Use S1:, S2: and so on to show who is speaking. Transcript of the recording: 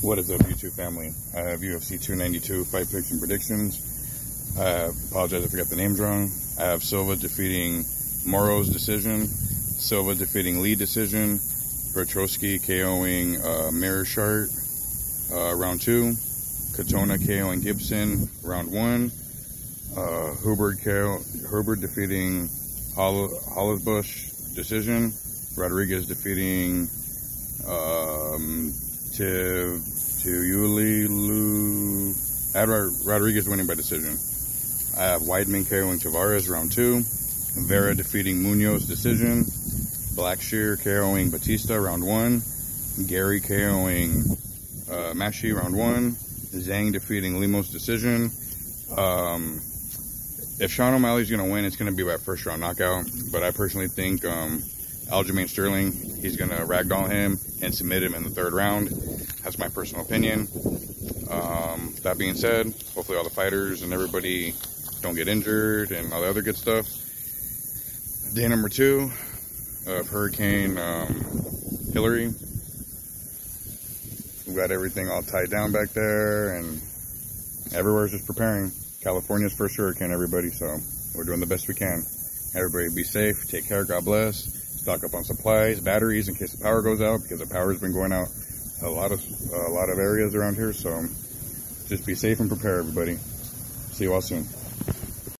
S1: What is up, YouTube family? I have UFC 292 fight and predictions. I apologize if I got the names wrong. I have Silva defeating Moroz decision, Silva defeating Lee decision, Petroski KOing uh, Meerschaert uh, round two, Katona KOing Gibson round one, uh, Hubbard, KO, defeating Holl- Hollisbush decision, Rodrigues defeating um, to to Yuli Lu. I Rodrigues winning by decision. I have Weidman KOing Tavares round two. Vera defeating Munhoz decision. Blackshear KOing Bautista round one. Garry KOing uh, Mashi round one. Zhang defeating Lemos decision. Um, if Sean O'Malley's going to win, it's going to be by first round knockout. But I personally think um, Aljamain Sterling, he's going to ragdoll him and submit him in the third round. That's my personal opinion. Um, that being said, hopefully all the fighters and everybody don't get injured and all the other good stuff. Day number two of Hurricane um, Hilary. We've got everything all tied down back there and everywhere's just preparing. California's first hurricane, everybody, so we're doing the best we can. Everybody be safe, take care, God bless stock up on supplies, batteries in case the power goes out because the power's been going out a lot of a lot of areas around here. So just be safe and prepare, everybody. See you all soon.